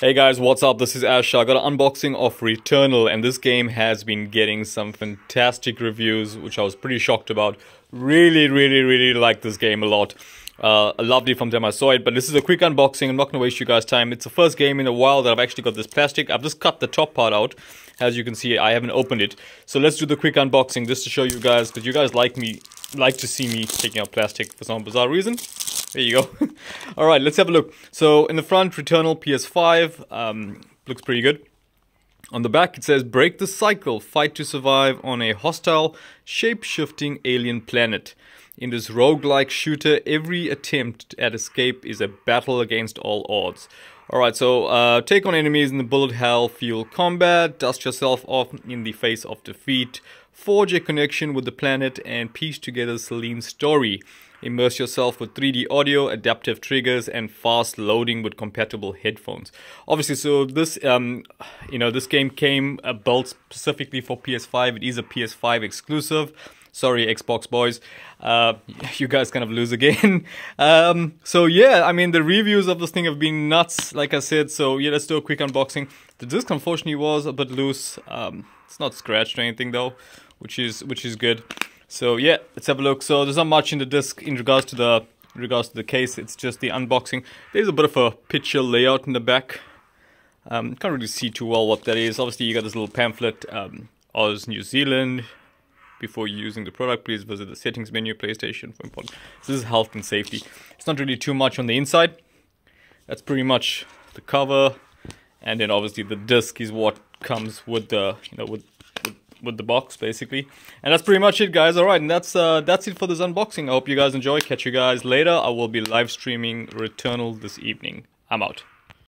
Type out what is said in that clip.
Hey guys, what's up? This is Ash. I got an unboxing of Returnal, and this game has been getting some fantastic reviews, which I was pretty shocked about. Really, really, really like this game a lot. Uh, loved it from the time I saw it, but this is a quick unboxing. I'm not going to waste you guys' time. It's the first game in a while that I've actually got this plastic. I've just cut the top part out. As you can see, I haven't opened it. So let's do the quick unboxing just to show you guys, because you guys like me, like to see me taking out plastic for some bizarre reason. There you go. All right, let's have a look. So in the front, Returnal PS5 um, looks pretty good. On the back, it says break the cycle, fight to survive on a hostile, shape shifting alien planet. In this roguelike shooter, every attempt at escape is a battle against all odds. Alright, so uh, take on enemies in the bullet hell fuel combat, dust yourself off in the face of defeat, forge a connection with the planet, and piece together Selene's story. Immerse yourself with 3D audio, adaptive triggers, and fast loading with compatible headphones. Obviously, so this, um, you know, this game came uh, built specifically for PS5. It is a PS5 exclusive. Sorry, Xbox boys. Uh, you guys kind of lose again. um, so yeah, I mean, the reviews of this thing have been nuts, like I said. So yeah, let's do a quick unboxing. The disc unfortunately was a bit loose. Um, it's not scratched or anything though, which is which is good. So yeah, let's have a look. So there's not much in the disc in regards to the regards to the case. It's just the unboxing. There's a bit of a picture layout in the back. Um, can't really see too well what that is. Obviously, you got this little pamphlet. Um, Oz New Zealand. Before using the product, please visit the settings menu, PlayStation for important. This is health and safety. It's not really too much on the inside. That's pretty much the cover, and then obviously the disc is what comes with the you know with with the box basically. And that's pretty much it guys. All right and that's uh that's it for this unboxing. I hope you guys enjoy. Catch you guys later. I will be live streaming returnal this evening. I'm out